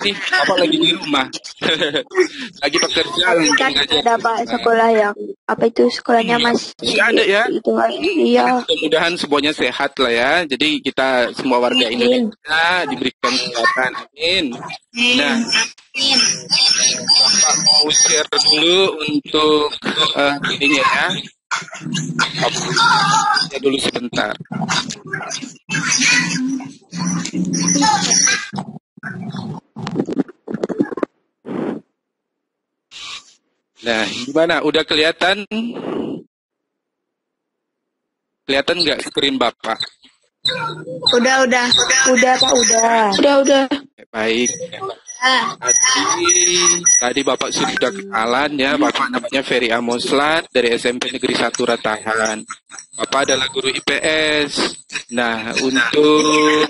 nih Bapak lagi di rumah. lagi bekerja lagi Kan ngajar. ada Pak sekolah yang apa itu sekolahnya masih Masih ada ya? Itu. Iya. Mudah-mudahan semuanya sehat lah ya. Jadi kita semua warga Amin. Indonesia diberikan kesehatan. Amin. Nah, Bapak mau share dulu untuk eh, ininya ya. Ya dulu sebentar. Nah, gimana? Udah kelihatan? Kelihatan nggak screen Bapak? Udah, udah. Udah Pak, udah. Udah, udah. Baik. Tadi, tadi Bapak sudah kenalan ya, Bapak namanya Ferry Amoslat dari SMP Negeri 1 Ratahan. Bapak adalah guru IPS. Nah, untuk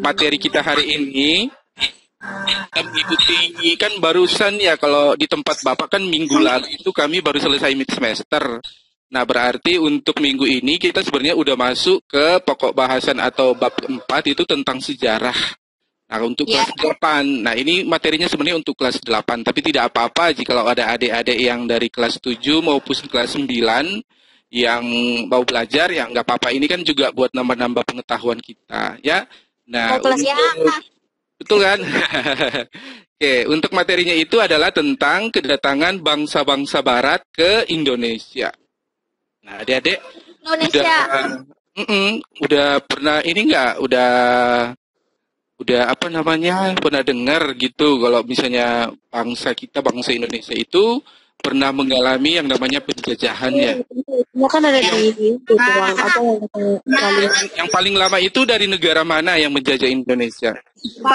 materi kita hari ini, kita mengikuti kan barusan ya kalau di tempat Bapak kan minggu lalu itu kami baru selesai mid semester. Nah, berarti untuk minggu ini kita sebenarnya udah masuk ke pokok bahasan atau bab 4 itu tentang sejarah. Nah, untuk Ya. kelas 8. Nah, ini materinya sebenarnya untuk kelas 8, tapi tidak apa-apa jika kalau ada adik-adik yang dari kelas 7 maupun kelas 9 yang mau belajar ya nggak apa-apa. Ini kan juga buat nambah-nambah pengetahuan kita, ya. Nah, ya? untuk- betul kan? Oke, untuk materinya itu adalah tentang kedatangan bangsa-bangsa barat ke Indonesia. Nah, adik-adik Indonesia. udah Mm-mm, udah pernah ini nggak udah udah apa namanya pernah dengar gitu kalau misalnya bangsa kita bangsa Indonesia itu pernah mengalami yang namanya penjajahan ya Ya kan ada di itu ruang apa yang paling yang paling lama itu dari negara mana yang menjajah Indonesia? Itu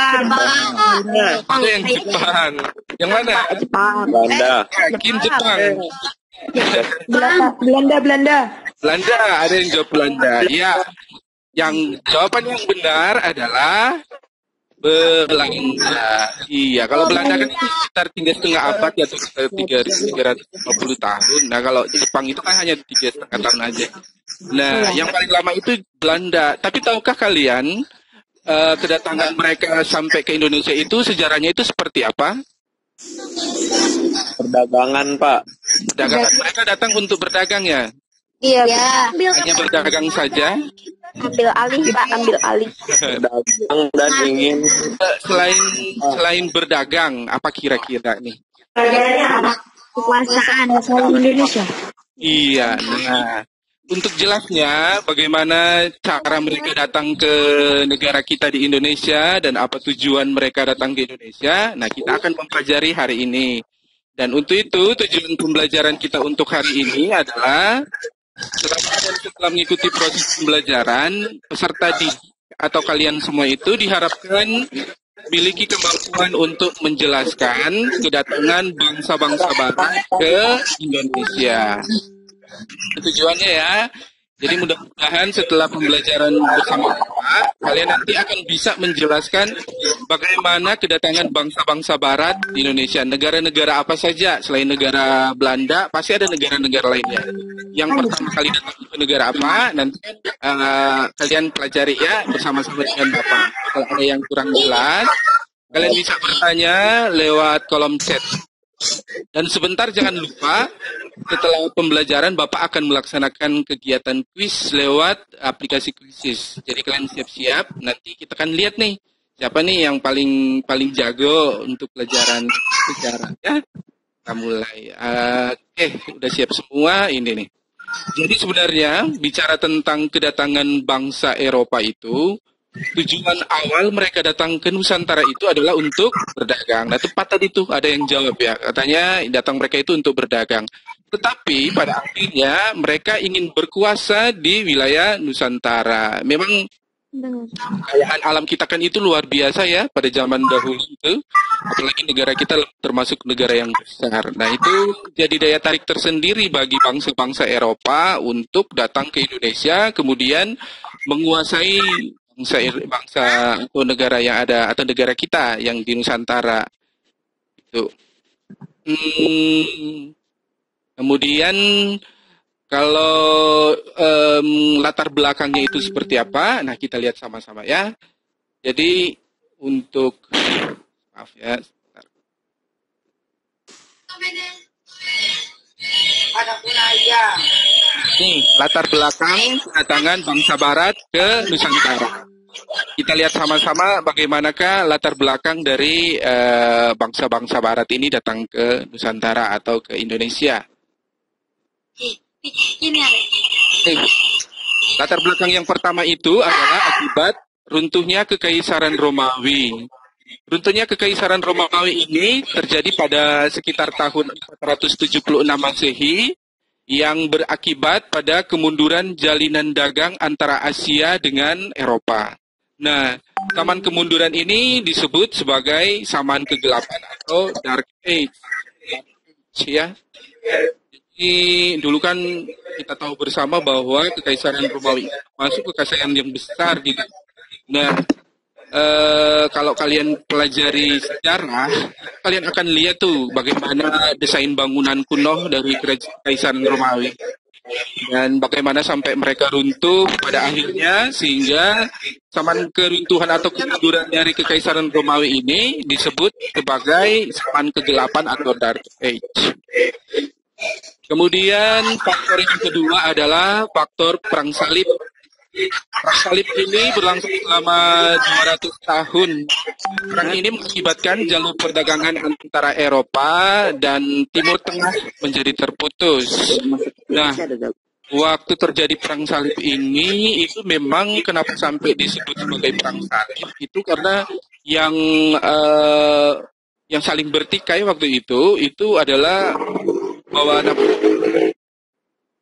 yang Jepang. Yang mana? Jepang. Belanda. yakin Jepang. Belanda, Belanda, Belanda. Belanda. Ada yang jawab Belanda. Ya. Yang jawaban yang benar adalah Belanda. Iya, kalau Belanda kan itu sekitar tiga setengah abad ya, atau sekitar tiga tiga ratus lima puluh tahun. Nah, kalau Jepang itu kan hanya tiga setengah tahun aja. Nah, yang paling lama itu Belanda. Tapi tahukah kalian eh, kedatangan mereka sampai ke Indonesia itu sejarahnya itu seperti apa? Perdagangan, Pak. Perdagangan mereka datang untuk berdagang ya, Iya, Ya. ambil, hanya berdagang saja. Ambil alih, Pak, ambil alih. Berdagang dan ingin Selain selain berdagang, apa kira-kira nih? Kekuasaan Indonesia. Iya, nah untuk jelasnya bagaimana cara mereka datang ke negara kita di Indonesia dan apa tujuan mereka datang ke Indonesia, nah kita akan mempelajari hari ini. Dan untuk itu tujuan pembelajaran kita untuk hari ini adalah selama setelah mengikuti proses pembelajaran, peserta di atau kalian semua itu diharapkan memiliki kemampuan untuk menjelaskan kedatangan bangsa-bangsa barat ke Indonesia. Tujuannya ya. Jadi mudah-mudahan setelah pembelajaran bersama kalian nanti akan bisa menjelaskan bagaimana kedatangan bangsa-bangsa barat di Indonesia. Negara-negara apa saja selain negara Belanda, pasti ada negara-negara lainnya. Yang pertama kali datang ke negara apa, nanti eh, kalian pelajari ya bersama-sama dengan Bapak. Kalau ada yang kurang jelas, kalian bisa bertanya lewat kolom chat. Dan sebentar jangan lupa setelah pembelajaran Bapak akan melaksanakan kegiatan kuis lewat aplikasi kuisis. Jadi kalian siap-siap, nanti kita akan lihat nih siapa nih yang paling paling jago untuk pelajaran sejarah ya. Kita mulai. Eh, Oke, udah siap semua ini nih. Jadi sebenarnya bicara tentang kedatangan bangsa Eropa itu tujuan awal mereka datang ke Nusantara itu adalah untuk berdagang. Nah tepat tadi tuh ada yang jawab ya, katanya datang mereka itu untuk berdagang. Tetapi pada akhirnya mereka ingin berkuasa di wilayah Nusantara. Memang kekayaan alam kita kan itu luar biasa ya pada zaman dahulu itu. Apalagi negara kita termasuk negara yang besar. Nah itu jadi daya tarik tersendiri bagi bangsa-bangsa Eropa untuk datang ke Indonesia, kemudian menguasai bangsa bangsa atau negara yang ada atau negara kita yang di Nusantara. Itu. Hmm, kemudian kalau em, latar belakangnya itu seperti apa? Nah, kita lihat sama-sama ya. Jadi untuk maaf, ya. Nih, latar belakang kedatangan bangsa Barat ke Nusantara. Kita lihat sama-sama bagaimanakah latar belakang dari eh, bangsa-bangsa Barat ini datang ke Nusantara atau ke Indonesia. Ini Nih, latar belakang yang pertama itu adalah akibat runtuhnya kekaisaran Romawi. Runtuhnya kekaisaran Romawi ini terjadi pada sekitar tahun 476 Masehi yang berakibat pada kemunduran jalinan dagang antara Asia dengan Eropa. Nah, zaman kemunduran ini disebut sebagai zaman kegelapan atau Dark Age. Ya. Jadi dulu kan kita tahu bersama bahwa kekaisaran Romawi masuk kekaisaran yang besar gitu. Nah, eh, kalau kalian pelajari sejarah, kalian akan lihat tuh bagaimana desain bangunan kuno dari kekaisaran Romawi dan bagaimana sampai mereka runtuh pada akhirnya sehingga zaman keruntuhan atau kemunduran dari kekaisaran Romawi ini disebut sebagai zaman kegelapan atau dark age. Kemudian faktor yang kedua adalah faktor perang salib. Perang salib ini berlangsung selama 200 tahun. Perang ini mengakibatkan jalur perdagangan antara Eropa dan Timur Tengah menjadi terputus. Nah, waktu terjadi perang salib ini itu memang kenapa sampai disebut sebagai perang salib itu karena yang eh, yang saling bertikai waktu itu itu adalah bahwa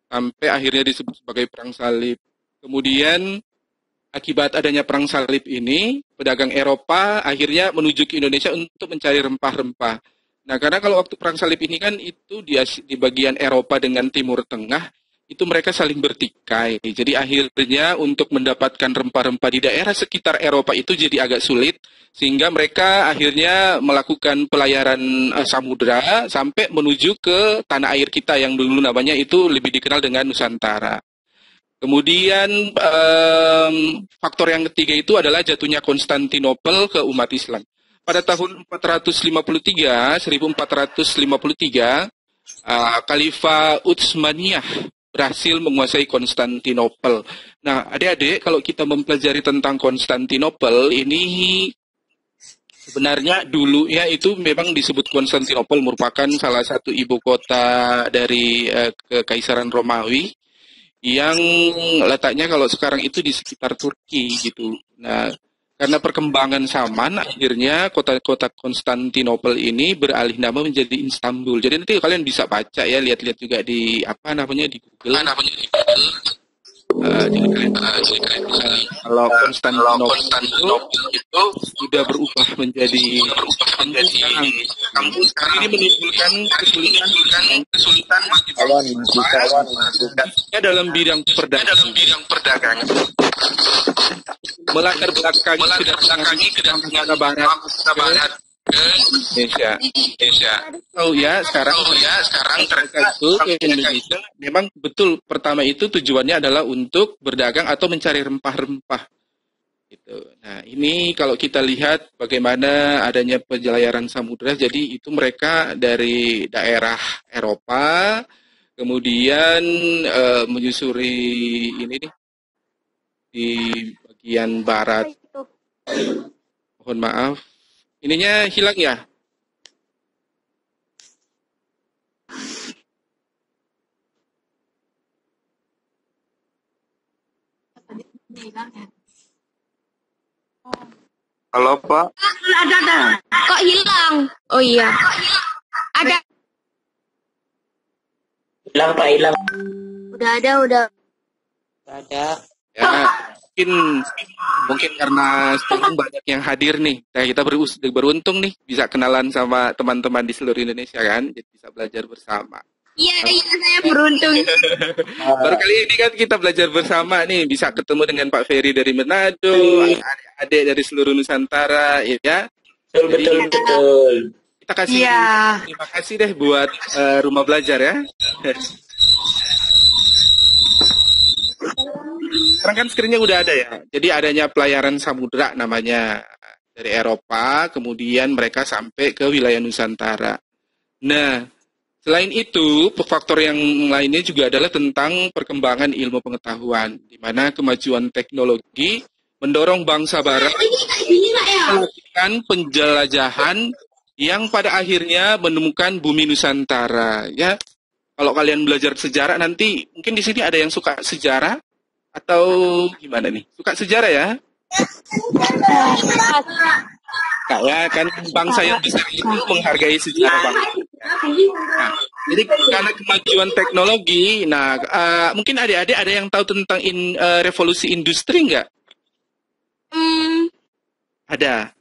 sampai akhirnya disebut sebagai perang salib. Kemudian akibat adanya perang salib ini, pedagang Eropa akhirnya menuju ke Indonesia untuk mencari rempah-rempah. Nah, karena kalau waktu perang salib ini kan itu di, di bagian Eropa dengan Timur Tengah, itu mereka saling bertikai. Jadi akhirnya untuk mendapatkan rempah-rempah di daerah sekitar Eropa itu jadi agak sulit, sehingga mereka akhirnya melakukan pelayaran eh, samudra sampai menuju ke tanah air kita yang dulu namanya itu lebih dikenal dengan Nusantara. Kemudian em, faktor yang ketiga itu adalah jatuhnya Konstantinopel ke umat Islam. Pada tahun 453, 1453, uh, Khalifah Utsmaniyah berhasil menguasai Konstantinopel. Nah, adik-adik, kalau kita mempelajari tentang Konstantinopel, ini sebenarnya dulunya itu memang disebut Konstantinopel merupakan salah satu ibu kota dari eh, Kekaisaran Romawi yang letaknya kalau sekarang itu di sekitar Turki gitu. Nah, karena perkembangan zaman, akhirnya kota-kota Konstantinopel ini beralih nama menjadi Istanbul. Jadi nanti kalian bisa baca ya, lihat-lihat juga di apa namanya di Google. namanya di Google. Kalau Konstantinopel itu, sudah berubah menjadi berubah menjadi kampung sekarang. Ini menimbulkan kesulitan kesulitan Kawan, Ya, dalam bidang perdagangan. dalam bidang perdagangan. Melatar belakangi kedatangan barat ke Indonesia. Indonesia. Oh ya, sekarang oh ya, sekarang mereka itu ke Indonesia memang betul pertama itu tujuannya adalah untuk berdagang atau mencari rempah-rempah. Gitu. Nah, ini kalau kita lihat bagaimana adanya penjelajahan samudera, jadi itu mereka dari daerah Eropa, kemudian eh, menyusuri ini nih di bagian barat. Mohon maaf, ininya hilang ya? Halo Pak, Ada ada. Kok hilang? Oh iya. Ada. hilang pak hilang Udah ada udah. ada Ya, mungkin mungkin karena sekarang banyak yang hadir nih. Nah, kita berus- beruntung nih bisa kenalan sama teman-teman di seluruh Indonesia kan, jadi bisa belajar bersama. Iya iya saya beruntung. Baru kali ini kan kita belajar bersama nih, bisa ketemu dengan Pak Ferry dari Manado, adik-adik dari seluruh Nusantara, ya. betul betul betul Kita kasih Iya. terima kasih deh buat eh, rumah belajar ya. Sekarang kan screennya udah ada ya. Jadi adanya pelayaran samudera namanya. dari Eropa, kemudian mereka sampai ke wilayah Nusantara. Nah, selain itu, faktor yang lainnya juga adalah tentang perkembangan ilmu pengetahuan, di mana kemajuan teknologi mendorong bangsa Barat melakukan penjelajahan yang pada akhirnya menemukan bumi Nusantara. Ya, kalau kalian belajar sejarah nanti mungkin di sini ada yang suka sejarah atau gimana nih? Suka sejarah ya? Kayak kan bangsa yang besar itu menghargai sejarah bangsa. Nah, jadi karena kemajuan teknologi, nah uh, mungkin adik-adik ada yang tahu tentang in, uh, revolusi industri nggak? Hmm, Ada.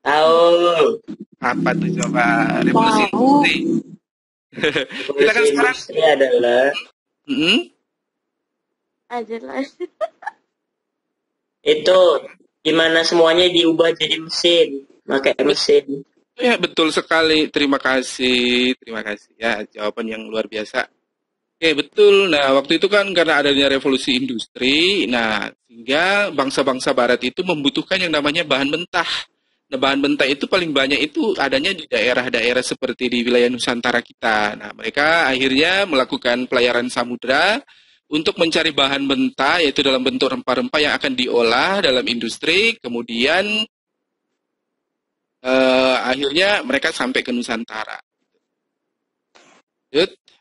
Tahu. Apa tuh coba revolusi Tahu. industri? Kita kan Revolusi sekarang- industri adalah Hmm? Adalah itu gimana semuanya diubah jadi mesin, pakai mesin. Ya, betul sekali. Terima kasih. Terima kasih ya jawaban yang luar biasa. Oke, betul. Nah, waktu itu kan karena adanya revolusi industri, nah sehingga bangsa-bangsa barat itu membutuhkan yang namanya bahan mentah. Nah, bahan mentah itu paling banyak itu adanya di daerah-daerah seperti di wilayah Nusantara kita. Nah, mereka akhirnya melakukan pelayaran samudra untuk mencari bahan mentah yaitu dalam bentuk rempah-rempah yang akan diolah dalam industri, kemudian eh, akhirnya mereka sampai ke Nusantara.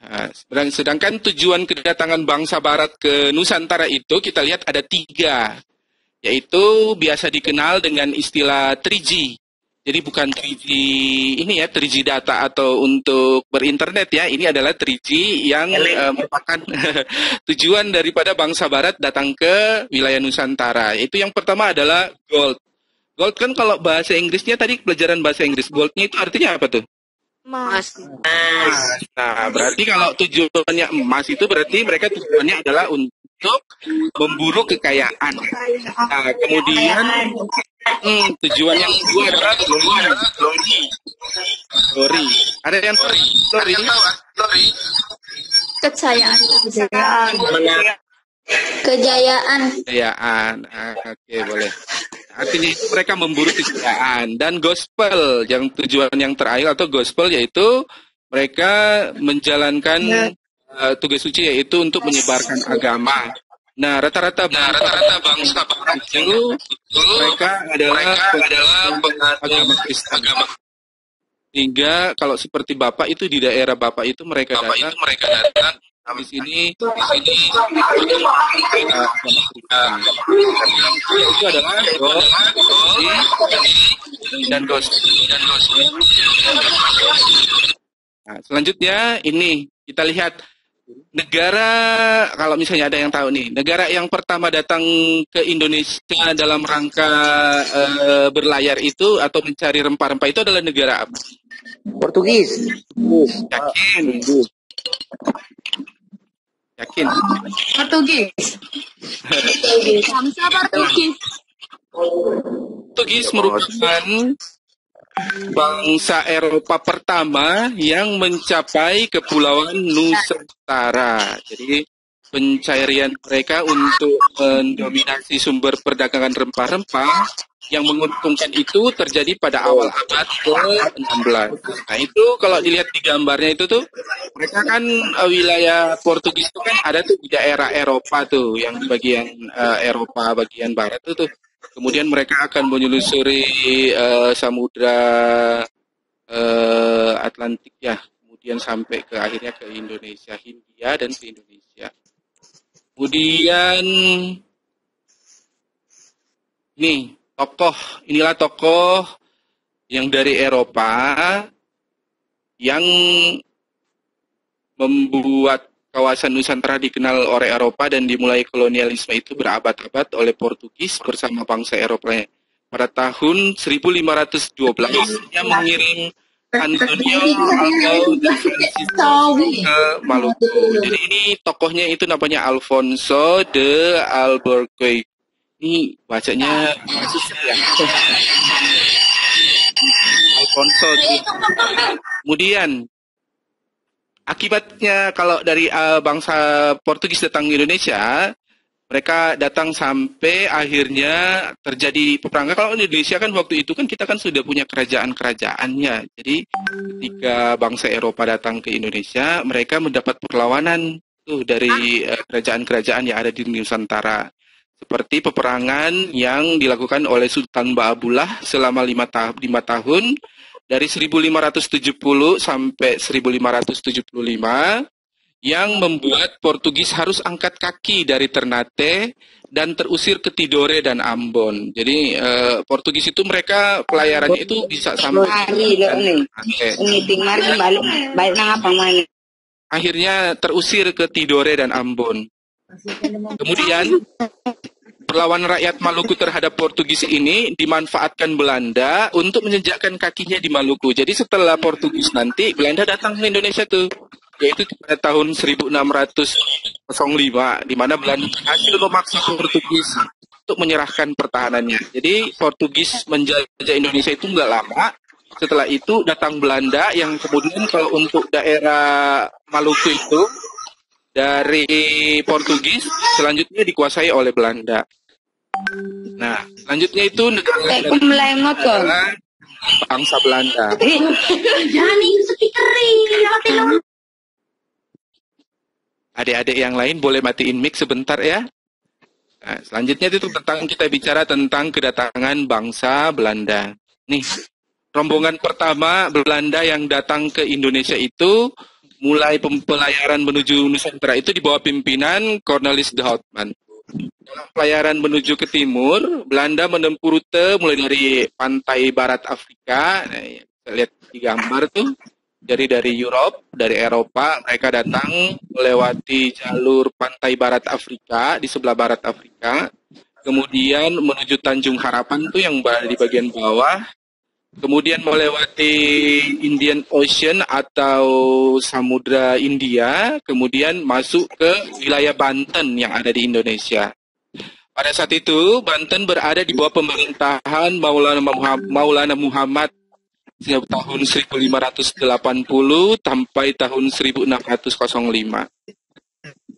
Nah, sedang- sedangkan tujuan kedatangan bangsa Barat ke Nusantara itu kita lihat ada tiga, yaitu biasa dikenal dengan istilah 3G. Jadi bukan 3G ini ya 3G data atau untuk berinternet ya. Ini adalah 3G yang eh, merupakan tujuan daripada bangsa Barat datang ke wilayah Nusantara. Itu yang pertama adalah gold. Gold kan kalau bahasa Inggrisnya tadi pelajaran bahasa Inggris goldnya itu artinya apa tuh? mas Mas, Nah, berarti kalau tujuannya emas itu berarti mereka tujuannya adalah untuk memburu kekayaan. Nah, kemudian hmm, tujuan yang kedua adalah glory. Glory. Ada yang glory? Glory. kejayaan kejayaan menang. kejayaan. Kejayaan. Ah, Oke, boleh. Artinya itu mereka memburu kejayaan dan gospel yang tujuan yang terakhir atau gospel yaitu mereka menjalankan eh, tugas suci yaitu untuk menyebarkan agama. Nah, rata-rata nah, rata-rata bangsa barat itu mereka adalah adalah agama Kristen. Agama. Hingga kalau seperti Bapak itu di daerah Bapak itu mereka Bapak itu mereka datang di sini di sini Kristen. itu adalah gold, dan gospel dan gospel. Nah, selanjutnya ini kita lihat negara kalau misalnya ada yang tahu nih negara yang pertama datang ke Indonesia dalam rangka eh, berlayar itu atau mencari rempah-rempah itu adalah negara apa? Portugis. Yakin? Yakin? Portugis Bangsa Portugis. Portugis merupakan bangsa Eropa pertama yang mencapai kepulauan Nusantara. Jadi pencarian mereka untuk mendominasi sumber perdagangan rempah-rempah yang menguntungkan itu terjadi pada awal abad ke-16. Nah itu kalau dilihat di gambarnya itu tuh mereka kan eh, wilayah Portugis itu kan ada tuh di daerah Eropa tuh yang di bagian eh, Eropa bagian barat itu tuh. Kemudian mereka akan menyusuri eh, samudra eh, Atlantik ya, kemudian sampai ke akhirnya ke Indonesia, Hindia dan ke Indonesia. Kemudian nih tokoh, inilah tokoh yang dari Eropa yang membuat kawasan Nusantara dikenal oleh Eropa dan dimulai kolonialisme itu berabad-abad oleh Portugis bersama bangsa Eropa. Pada tahun 1512 dia mengirim Antonio Alvaro de Francisco ke Maluku. Jadi ini tokohnya itu namanya Alfonso de Albuquerque. Ini bacanya susah ya. Alfonso. Kemudian akibatnya kalau dari uh, bangsa Portugis datang ke Indonesia, mereka datang sampai akhirnya terjadi peperangan. Kalau Indonesia kan waktu itu kan kita kan sudah punya kerajaan-kerajaannya. Jadi ketika bangsa Eropa datang ke Indonesia, mereka mendapat perlawanan tuh dari eh, kerajaan-kerajaan yang ada di Nusantara. Seperti peperangan yang dilakukan oleh Sultan Baabullah selama lima, ta lima tahun dari 1570 sampai 1575 yang membuat Portugis harus angkat kaki dari Ternate dan terusir ke Tidore dan Ambon. Jadi eh, Portugis itu mereka pelayarannya itu bisa sampai akhirnya terusir ke Tidore dan Ambon. Kemudian perlawanan rakyat Maluku terhadap Portugis ini dimanfaatkan Belanda untuk menjejakkan kakinya di Maluku. Jadi setelah Portugis nanti Belanda datang ke Indonesia tuh yaitu pada tahun 1605 di mana Belanda berhasil memaksa Portugis untuk menyerahkan pertahanannya. Jadi Portugis menjajah Indonesia itu nggak lama. Setelah itu datang Belanda yang kemudian kalau untuk daerah Maluku itu dari Portugis selanjutnya dikuasai oleh Belanda. Nah, selanjutnya itu negara Eh, ku melengot kok. adalah bangsa Belanda. Jangan speakerin. Adik-adik yang lain boleh matiin mic sebentar ya. Nah, selanjutnya itu tentang kita bicara tentang kedatangan bangsa Belanda. Nih, rombongan pertama Belanda yang datang ke Indonesia itu mulai pelayaran menuju Nusantara itu di bawah pimpinan Cornelis de Houtman. Pelayaran menuju ke timur, Belanda menempuh rute mulai dari pantai barat Afrika. Nah, ya, kita lihat di gambar tuh. Jadi dari Europe, dari Eropa, mereka datang melewati jalur pantai barat Afrika, di sebelah barat Afrika. Kemudian menuju Tanjung Harapan tuh yang di bagian bawah. Kemudian melewati Indian Ocean atau Samudra India, kemudian masuk ke wilayah Banten yang ada di Indonesia. Pada saat itu, Banten berada di bawah pemerintahan Maulana Muhammad, Maulana tahun 1580 sampai tahun 1605.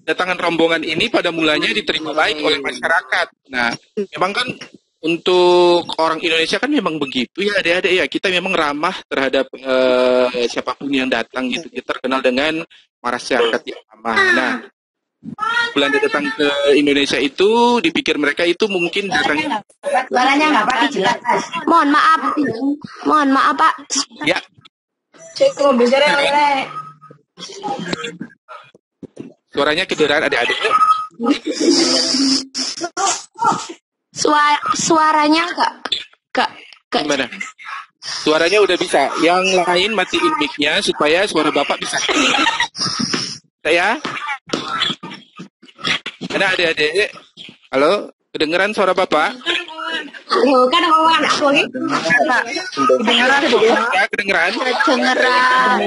Datangan rombongan ini pada mulanya diterima baik oleh masyarakat. Nah, memang kan untuk orang Indonesia kan memang begitu ya adik-adik ya kita memang ramah terhadap eh, siapa pun yang datang gitu kita terkenal dengan masyarakat yang ramah. Nah, Belanda datang ke Indonesia itu dipikir mereka itu mungkin datang Suaranya nggak pakai jelas. Mohon maaf. Mohon maaf, Pak. ya Cek komputernya oleh. suaranya kedengaran adik-adik. Suara suaranya enggak enggak enggak Gimana? Suaranya udah bisa. Yang lain matiin mic-nya supaya suara Bapak bisa. Saya? Ada adik-adik? Halo? Kedengeran suara Bapak? Halo, kan ngomong aku ini. Ya, kedengeran? Kedengeran.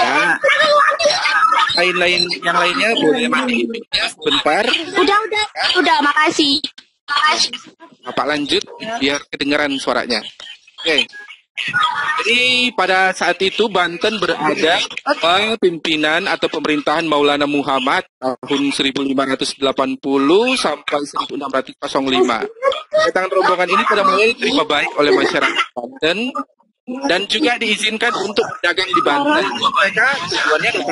Ya. Lain-lain yang lainnya boleh matiin mic-nya sebentar. Udah, udah, udah, makasih. Makasih. Bapak lanjut biar kedengeran suaranya. Oke. Jadi pada saat itu Banten berada pimpinan atau pemerintahan Maulana Muhammad tahun 1580 sampai 1605. Kedatangan rombongan ini pada mulai diterima baik oleh masyarakat Banten dan juga diizinkan untuk berdagang di Banten. Mereka tujuannya untuk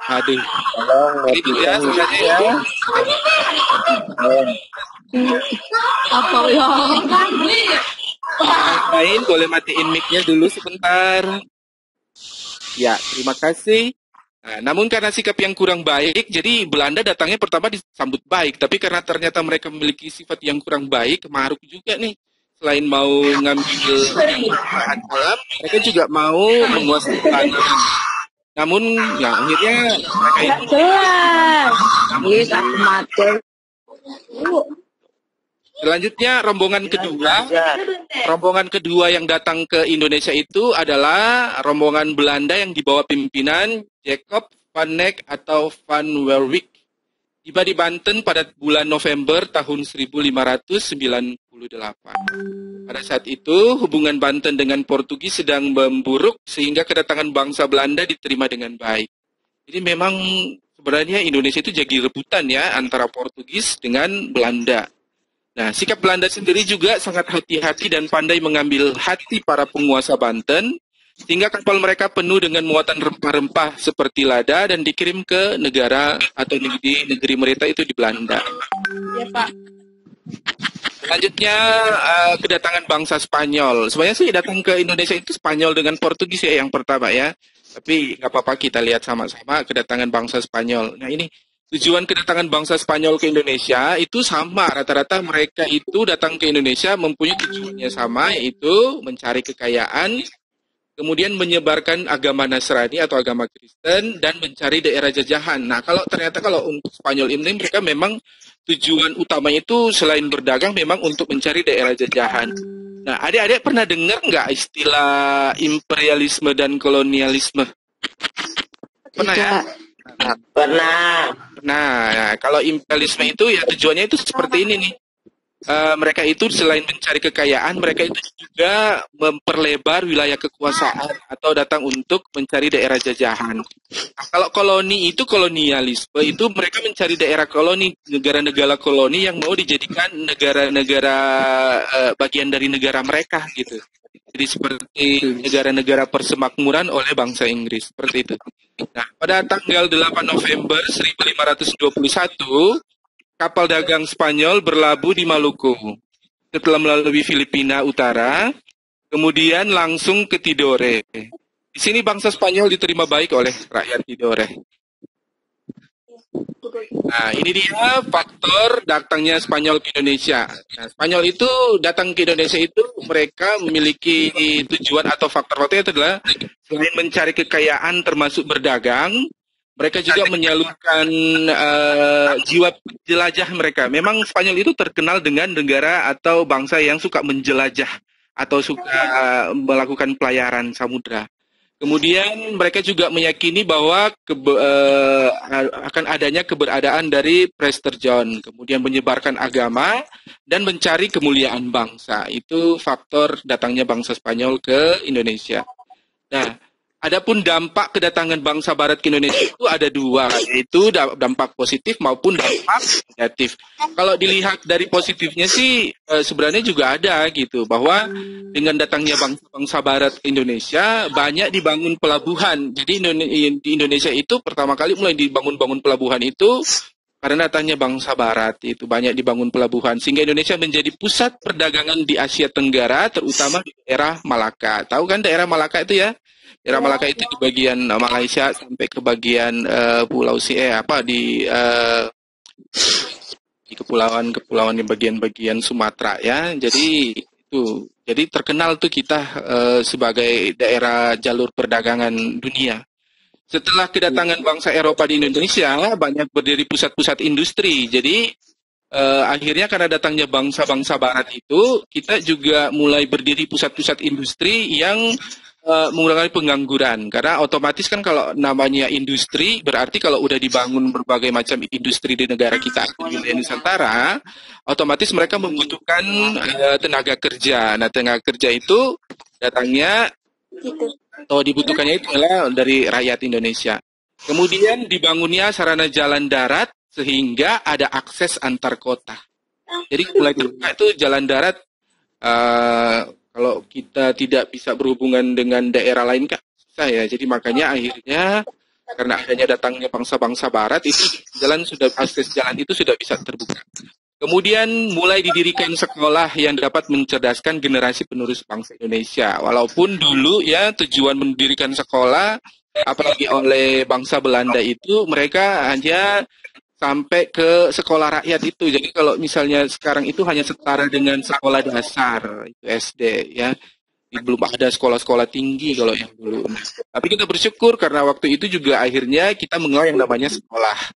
Aduh, ini dulu ya. Apa ya? Lain boleh matiin mic-nya dulu sebentar. Ya, terima kasih. Nah, namun karena sikap yang kurang baik, jadi Belanda datangnya pertama disambut baik, tapi karena ternyata mereka memiliki sifat yang kurang baik, maruk juga nih. Selain mau ngambil bahan alam, mereka juga mau menguasai tanah. Namun, ya akhirnya mereka itu Jelas. Aku mati. Selanjutnya rombongan kedua, rombongan kedua yang datang ke Indonesia itu adalah rombongan Belanda yang dibawa pimpinan Jacob van Neck atau Van Werwijk. Tiba di Banten pada bulan November tahun 1590. Pada saat itu, hubungan Banten dengan Portugis sedang memburuk sehingga kedatangan bangsa Belanda diterima dengan baik. Jadi memang sebenarnya Indonesia itu jadi rebutan ya antara Portugis dengan Belanda. Nah, sikap Belanda sendiri juga sangat hati-hati dan pandai mengambil hati para penguasa Banten sehingga kapal mereka penuh dengan muatan rempah-rempah seperti lada dan dikirim ke negara atau negeri negeri mereka itu di Belanda. Ya Pak. Selanjutnya uh, kedatangan bangsa Spanyol. Sebenarnya sih datang ke Indonesia itu Spanyol dengan Portugis ya yang pertama ya. Tapi nggak apa-apa kita lihat sama-sama kedatangan bangsa Spanyol. Nah ini tujuan kedatangan bangsa Spanyol ke Indonesia itu sama. Rata-rata mereka itu datang ke Indonesia mempunyai tujuannya sama yaitu mencari kekayaan, kemudian menyebarkan agama Nasrani atau agama Kristen dan mencari daerah jajahan. Nah, kalau ternyata kalau untuk Spanyol ini mereka memang tujuan utamanya itu selain berdagang memang untuk mencari daerah jajahan. Nah, adik-adik pernah dengar nggak istilah imperialisme dan kolonialisme? Pernah ya? Pernah. Nah, kalau imperialisme itu ya tujuannya itu seperti ini nih uh, mereka itu selain mencari kekayaan, mereka itu juga memperlebar wilayah kekuasaan atau datang untuk mencari daerah jajahan. Nah, kalau koloni itu kolonialisme itu mereka mencari daerah koloni, negara-negara koloni yang mau dijadikan negara-negara uh, bagian dari negara mereka gitu. Jadi seperti negara-negara persemakmuran oleh bangsa Inggris seperti itu. Nah, pada tanggal 8 November 1521 kapal dagang Spanyol berlabuh di Maluku. Setelah melalui Filipina Utara, kemudian langsung ke Tidore. Di sini bangsa Spanyol diterima baik oleh rakyat Tidore. Nah, ini dia faktor datangnya Spanyol ke Indonesia. Nah, Spanyol itu datang ke Indonesia itu mereka memiliki tujuan atau faktor-faktornya adalah selain mencari kekayaan termasuk berdagang, mereka juga menyalurkan uh, jiwa jelajah mereka. Memang Spanyol itu terkenal dengan negara atau bangsa yang suka menjelajah atau suka uh, melakukan pelayaran samudra. Kemudian mereka juga meyakini bahwa kebe, uh, akan adanya keberadaan dari Prester John, kemudian menyebarkan agama dan mencari kemuliaan bangsa. Itu faktor datangnya bangsa Spanyol ke Indonesia. Nah, Adapun dampak kedatangan bangsa Barat ke Indonesia itu ada dua, yaitu dampak positif maupun dampak negatif. Kalau dilihat dari positifnya sih eh, sebenarnya juga ada gitu, bahwa dengan datangnya bangsa-bangsa Barat ke Indonesia banyak dibangun pelabuhan. Jadi di Indonesia itu pertama kali mulai dibangun-bangun pelabuhan itu karena datangnya bangsa Barat itu banyak dibangun pelabuhan sehingga Indonesia menjadi pusat perdagangan di Asia Tenggara terutama di daerah Malaka. Tahu kan daerah Malaka itu ya? Daerah Malaka itu di bagian uh, Malaysia sampai ke bagian uh, Pulau Sie eh, apa di uh, di kepulauan-kepulauan di bagian-bagian Sumatera ya. Jadi itu jadi terkenal tuh kita uh, sebagai daerah jalur perdagangan dunia. Setelah kedatangan bangsa Eropa di Indonesia, banyak berdiri pusat-pusat industri. Jadi uh, akhirnya karena datangnya bangsa-bangsa Barat itu, kita juga mulai berdiri pusat-pusat industri yang uh, mengurangi pengangguran karena otomatis kan kalau namanya industri berarti kalau udah dibangun berbagai macam industri di negara kita di Nusantara otomatis mereka membutuhkan uh, tenaga kerja nah tenaga kerja itu datangnya gitu. Atau dibutuhkannya itu adalah dari rakyat Indonesia kemudian dibangunnya sarana jalan darat sehingga ada akses antar kota jadi mulai terbuka itu jalan darat uh, kalau kita tidak bisa berhubungan dengan daerah lain kan susah ya. Jadi makanya akhirnya karena adanya datangnya bangsa-bangsa barat itu jalan sudah akses jalan itu sudah bisa terbuka. Kemudian mulai didirikan sekolah yang dapat mencerdaskan generasi penerus bangsa Indonesia. Walaupun dulu ya tujuan mendirikan sekolah apalagi oleh bangsa Belanda itu mereka hanya sampai ke sekolah rakyat itu. Jadi kalau misalnya sekarang itu hanya setara dengan sekolah dasar itu SD ya. Belum ada sekolah-sekolah tinggi kalau yang dulu. Tapi kita bersyukur karena waktu itu juga akhirnya kita mengenal yang namanya sekolah.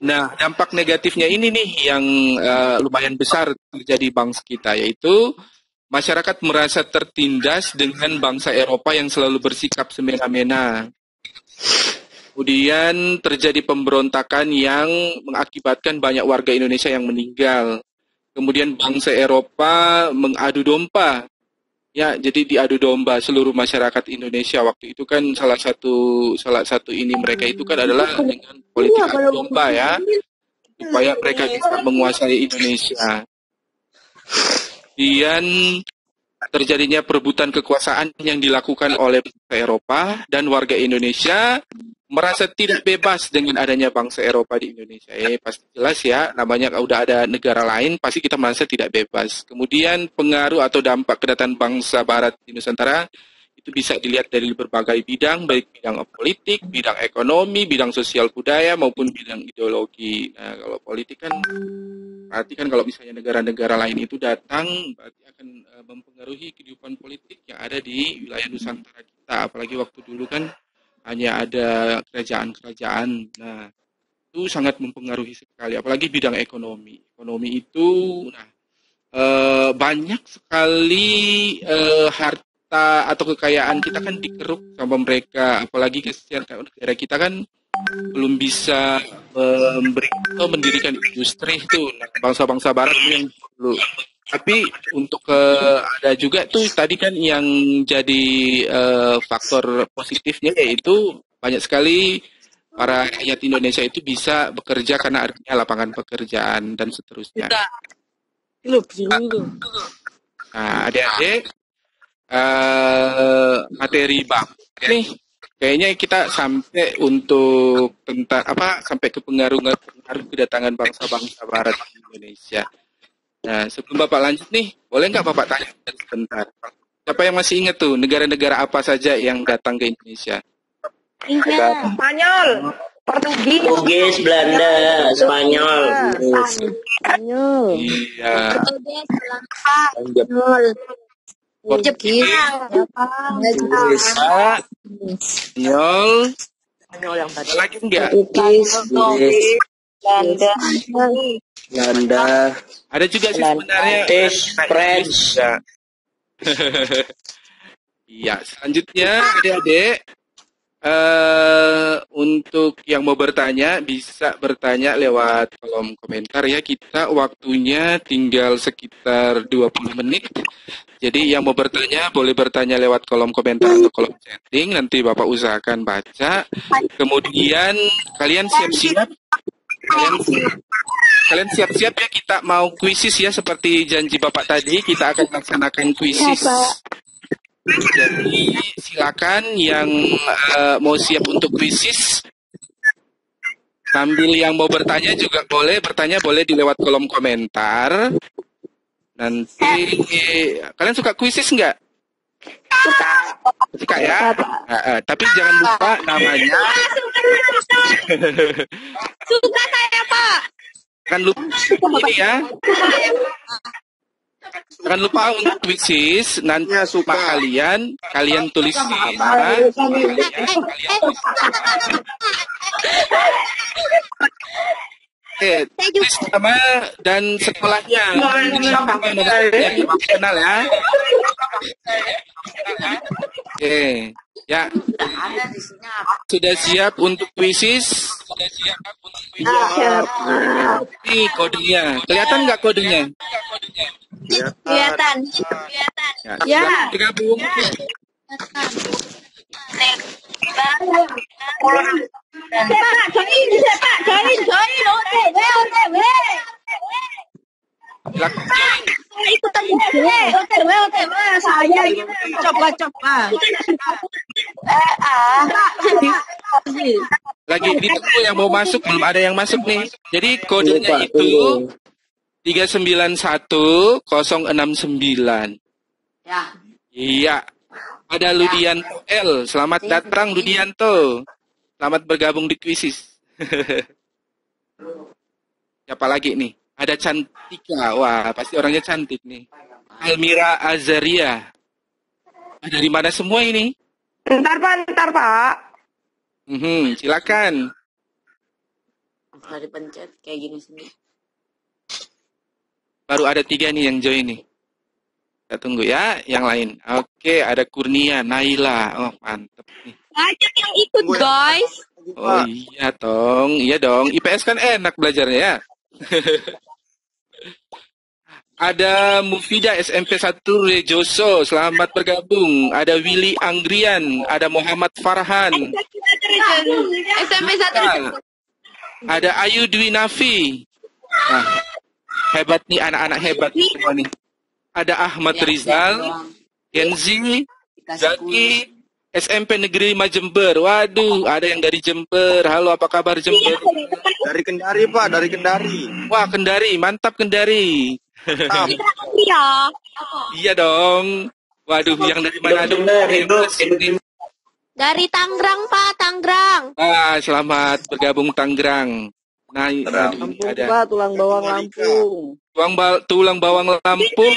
Nah, dampak negatifnya ini nih yang uh, lumayan besar terjadi bangsa kita yaitu masyarakat merasa tertindas dengan bangsa Eropa yang selalu bersikap semena-mena. Kemudian terjadi pemberontakan yang mengakibatkan banyak warga Indonesia yang meninggal. kemudian bangsa Eropa mengadu domba. Ya, jadi diadu domba seluruh masyarakat Indonesia waktu itu kan salah satu salah satu ini mereka itu kan adalah dengan politik adu domba ya, supaya mereka bisa menguasai Indonesia. Kemudian terjadinya perebutan kekuasaan yang dilakukan oleh bangsa Eropa dan warga Indonesia merasa tidak bebas dengan adanya bangsa Eropa di Indonesia. Eh, pasti jelas ya, namanya udah ada negara lain, pasti kita merasa tidak bebas. Kemudian pengaruh atau dampak kedatangan bangsa Barat di Nusantara itu bisa dilihat dari berbagai bidang, baik bidang politik, bidang ekonomi, bidang sosial budaya maupun bidang ideologi. Nah, kalau politik kan berarti kan kalau misalnya negara-negara lain itu datang berarti akan uh, mempengaruhi kehidupan politik yang ada di wilayah Nusantara kita. Apalagi waktu dulu kan hanya ada kerajaan-kerajaan. Nah, itu sangat mempengaruhi sekali. Apalagi bidang ekonomi. Ekonomi itu, nah uh, banyak sekali uh, harta atau kekayaan kita kan dikeruk sama mereka apalagi kesian negara kita kan belum bisa memberi atau mendirikan industri itu nah, bangsa-bangsa barat yang dulu tapi untuk ke ada juga tuh tadi kan yang jadi uh, faktor positifnya yaitu banyak sekali para rakyat Indonesia itu bisa bekerja karena artinya lapangan pekerjaan dan seterusnya. Nah, adik-adik, uh, materi bang nih kayaknya kita sampai untuk tentang apa sampai ke pengaruh pengaruh kedatangan bangsa-bangsa barat di Indonesia. Nah sebelum bapak lanjut nih, boleh nggak bapak tanya sebentar? Siapa yang masih ingat tuh negara-negara apa saja yang datang ke Indonesia? Ingat. Spanyol, Portugis, Portugis, Belanda, Spanyol. Spanyol. Iya. Spanyol. Portugis, Spanyol, ada lagi enggak? Inggris, Belanda, Belanda, Ada juga sih sebenarnya. French. Ya. Iya, selanjutnya adik-adik eh untuk yang mau bertanya bisa bertanya lewat kolom komentar ya. Kita waktunya tinggal sekitar 20 menit. Jadi yang mau bertanya boleh bertanya lewat kolom komentar atau kolom chatting. Nanti Bapak usahakan baca. Kemudian kalian siap-siap. Kalian kalian siap-siap ya kita mau kuisis ya seperti janji Bapak tadi kita akan laksanakan kuisis. Jadi silakan yang uh, mau siap untuk kuisis sambil yang mau bertanya juga boleh bertanya boleh di lewat kolom komentar. Nanti kalian suka kuisis nggak? Suka, Suka ya? Uh, uh, tapi jangan lupa namanya. Suka saya Pak. Jangan lupa ini ya. Jangan lupa untuk kuisis nanti suka kalian kalian tulis ya, kalian tulis Oke, nama dan sekolahnya. Kenal ya. Oke, ya. Sudah siap untuk kuisis? Sudah siap untuk kuisis? Ini kodenya. Kelihatan nggak kodenya? Kelihatan. Kelihatan. Ya. silakan Bergabung. Pak, join, Pak, join, join, oke, weh, oke, weh. Silakan. Ikutan weh, oke, weh, oke, weh, saya coba, coba. Eh, ah, Lagi ditunggu yang mau masuk belum ada yang masuk nih. Jadi kodenya itu 391069. Ya. Iya. Ada Ludianto L. Selamat datang Ludianto. Selamat bergabung di Kuisis. Siapa lagi nih? Ada Cantika. Wah, pasti orangnya cantik nih. Almira Azaria. Ah, Dari mana semua ini? Ntar, Pak, ntar, Pak. Mhm, silakan. Bisa dipencet kayak gini sendiri. Baru ada tiga nih yang join nih. Kita tunggu ya, yang lain. Oke, ada Kurnia, Naila. Oh, mantep nih. Banyak yang ikut guys. Oh iya dong, iya dong. IPS kan enak belajarnya ya. Ada Mufida SMP 1 Rejoso, selamat bergabung. Ada Willy Anggrian, ada Muhammad Farhan, SMP 1 ada Ayu Dwi Nafi. Nah, hebat nih anak-anak hebat nih semua nih. Ada Ahmad Rizal, Kenzi, Zaki, SMP Negeri 5 Jember. Waduh, ada yang dari Jember. Halo, apa kabar Jember? Dari Kendari Pak, dari Kendari. Wah, Kendari, mantap Kendari. Iya. Iya dong. Waduh, yang dari mana dong? Dari Tangerang, Pak, Tangerang. Ah, selamat bergabung Tangerang. Nah, ada Pak, tulang bawang Lampung. tulang, ba- tulang bawang Lampung.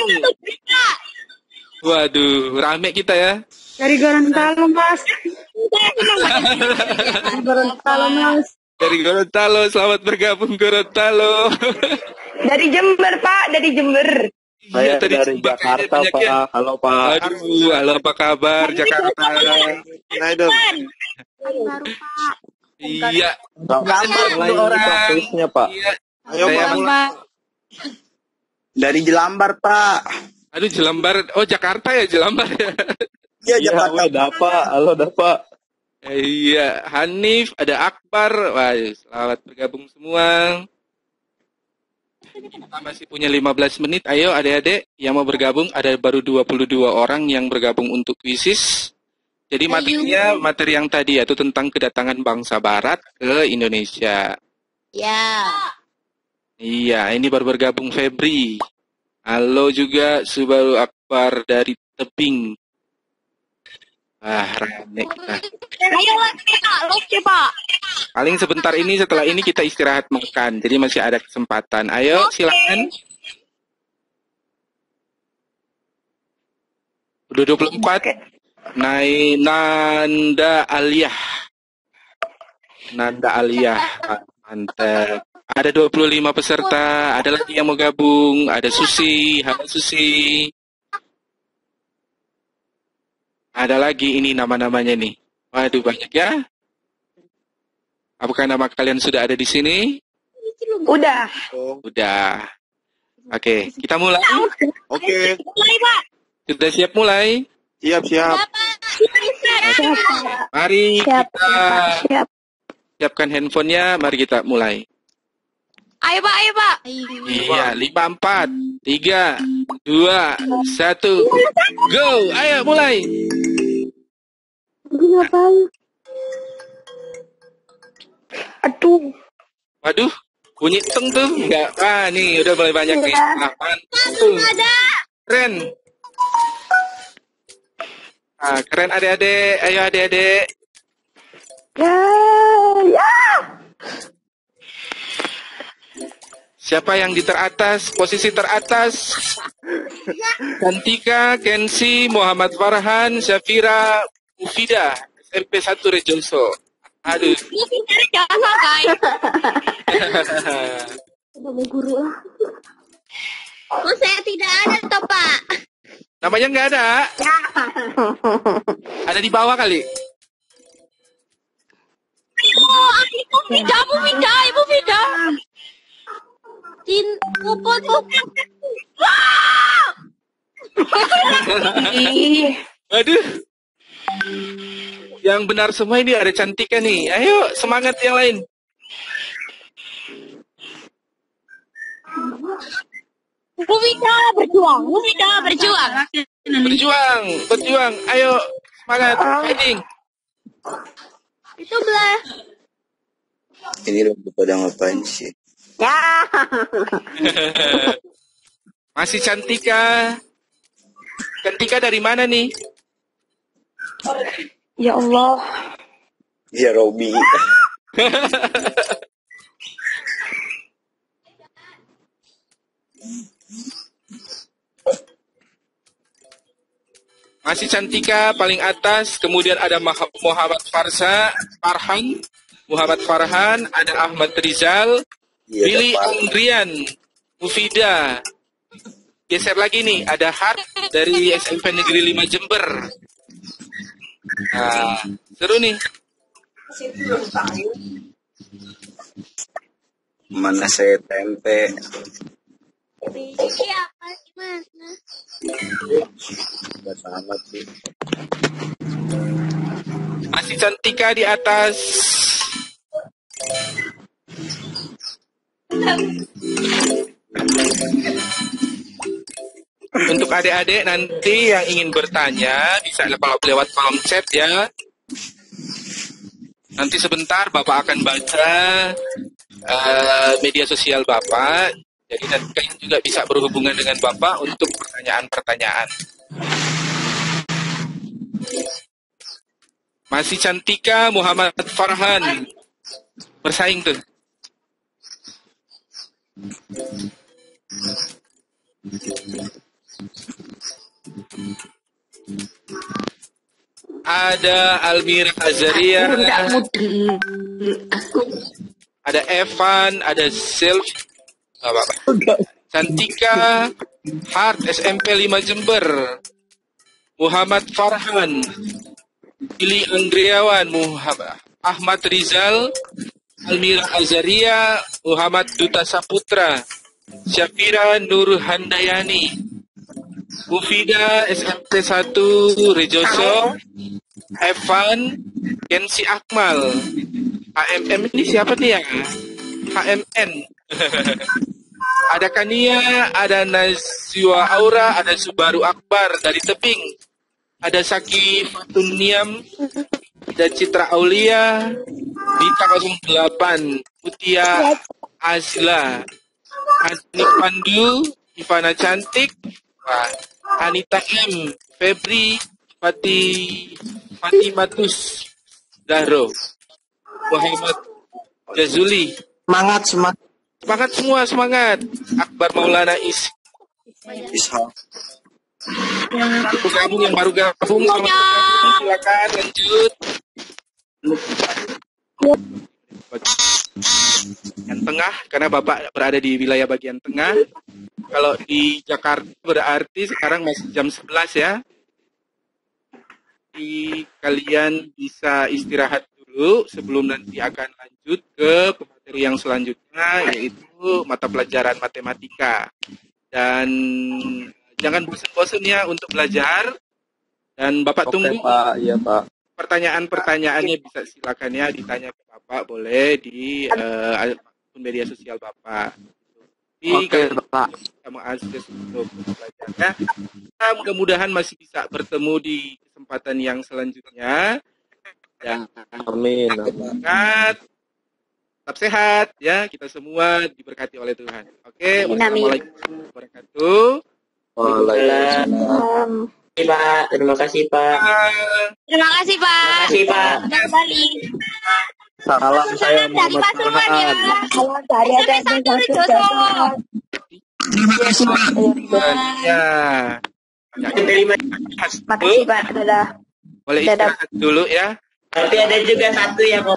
Waduh, rame kita ya. Dari Gorontalo, Mas. Gorontalo, Mas. Dari Gorontalo, selamat bergabung Gorontalo. Dari Jember, Pak. Dari Jember. Iya, Saya dari Jember Jakarta ya. Pak. Halo Pak. Aduh, halo apa kabar Jakarta? Nah, itu. Iya, Gambar Pak, kuisnya Pak. iya. Ayo Saya Pak. Dari Jelambar Pak. Aduh, Jelambar. Oh, Jakarta ya, Jelambar ya. Iya Jakarta. Iya, Pak. Halo Dapa. Iya, Hanif, ada Akbar. Wah, selamat bergabung semua. Kita masih punya 15 menit. Ayo adik-adik yang mau bergabung. Ada baru 22 orang yang bergabung untuk kuisis. Jadi materinya materi yang tadi yaitu tentang kedatangan bangsa barat ke Indonesia. Ya. Iya, ini baru bergabung Febri. Halo juga Subaru Akbar dari Tebing. Ah, rame kita. Ayo lagi, Pak. Pak. Paling sebentar ini setelah ini kita istirahat makan. Jadi masih ada kesempatan. Ayo silakan. Udah 24. Nai Nanda Aliyah. Nanda Aliyah. Ah, Mantap. Ada 25 peserta. Ada lagi yang mau gabung. Ada Susi. Halo Susi. Ada lagi ini nama-namanya nih. Waduh banyak ya. Apakah nama kalian sudah ada di sini? Udah. Udah. Oke, kita mulai. Oke. Mulai, Pak. Sudah siap mulai? Siap siap. Mari Siap. kita Siap. siapkan handphonenya. Mari kita mulai. Ayo, Pak. Ayo, Pak. Iya, lima empat, tiga, dua, satu, go. Ayo mulai. Aduh. Waduh, bunyi teng tuh. Enggak. Ah, nih udah mulai banyak nih. Ah, tuh. Keren. Ah, keren adik-adik. Ayo adik-adik. Ya, ya. Siapa yang di teratas? Posisi teratas. Kantika, Kensi, Muhammad Farhan, Syafira, Mufida, SMP 1 Rejoso. Aduh. Jangan, guys. Kok saya tidak ada, toh, Pak? Namanya nggak ada. Ada di bawah kali. Oh, Ibu Vida, Ibu Vida, Ibu Vida. Tin, puput, puput. Aduh. Yang benar semua ini ada cantika nih. Ayo semangat yang lain. Vida, berjuang. Vida, berjuang. Berjuang, berjuang. Ayo semangat. Fighting. Itu belah. Ini lagi pada ngapain sih? Ya. Masih cantika. Cantika dari mana nih? Ya Allah. Iya Robi. Masih cantika paling atas, kemudian ada Muhammad Farsa, Farhan, Muhammad Farhan, ada Ahmad Rizal, Iya Billy. Andrian, Mufida. Geser lagi nih, ada Hart dari SMP Negeri 5 Jember. Nah, seru nih. Mana saya tempe? Siapa gimana? Gak sih. Masih Cantika di atas. Untuk adik-adik nanti yang ingin bertanya bisa lewat lewat kolom chat ya. Nanti sebentar Bapak akan baca eh, media sosial Bapak. Jadi nanti kalian juga bisa berhubungan dengan Bapak untuk pertanyaan-pertanyaan. Masih Cantika Muhammad Farhan. Bersaing tuh. Ada Almira Azaria. Aku ada Evan, ada Self, Gak apa-apa. Cantika, Hart SMP 5 Jember, Muhammad Farhan, Ili Andriawan, Muhammad Ahmad Rizal, Almira Azaria, Muhammad Duta Saputra, Syafira Nur Handayani, Mufida SMP 1 Rejoso, Evan, Kensi Akmal, HMM ini siapa nih ya? HMN. ada Kania, ada Nazwa Aura, ada Subaru Akbar dari Tebing. Ada Saki Fatuniam, ada Citra Aulia, Dita 08, Mutia Asla, Hanif Pandu, Ivana Cantik, Anita M, Febri, Fati, Fatimatus, Dahro, Muhammad Jazuli, Semangat, semangat. Semangat semua, semangat. Akbar Maulana Is. Ishak. Kamu yang baru gabung. Silakan lanjut. Yang tengah, karena Bapak berada di wilayah bagian tengah. Kalau di Jakarta berarti sekarang masih jam 11 ya. Jadi kalian bisa istirahat dulu sebelum nanti akan lanjut ke materi yang selanjutnya yaitu mata pelajaran matematika. Dan jangan bosan-bosan ya untuk belajar. Dan Bapak Oke, tunggu Pak. Iya, Pak. pertanyaan-pertanyaannya bisa silakan ya ditanya ke Bapak boleh di eh, akun media sosial Bapak. Jadi Oke, kalian Pak. bisa mengakses untuk belajarnya. Nah, mudah-mudahan masih bisa bertemu di kesempatan yang selanjutnya. Dan Amin. sehat, tetap sehat ya. Kita semua diberkati oleh Tuhan. Oke, wassalamualaikum warahmatullahi wabarakatuh. Waalaikumsalam. Pak, terima kasih Pak. Terima kasih Pak. Terima kasih Pak. Kembali. Salam saya Dari Muhammad Pasuruan ya. Farhan. Kalau saya ada SMP satu yang Rejoso. Ya. Terima Makasih Pak, dadah. Boleh Dadah. istirahat dulu ya. Tapi ada juga satu yang mau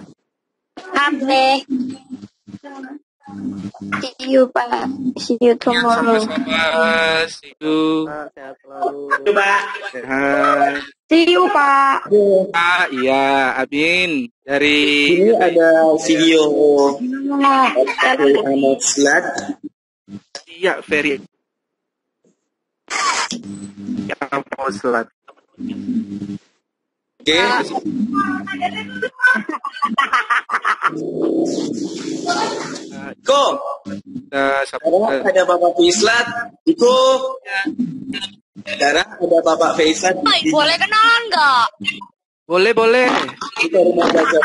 Oke. See you Pak. See you tomorrow. Sama-sama. See you. Sehat selalu. Pak. Sehat. See you Pak. Ah, iya, Abin dari Ini ada video Nah, dari anak Slat. Iya, Ferry. Ya, Poslat. Oke. Ko, Kita sekarang sapa- ada Bapak Faislat. Iko. Sekarang ada Bapak Faislat. Hai, boleh kenalan nggak? Boleh, boleh. Kita rumah belajar.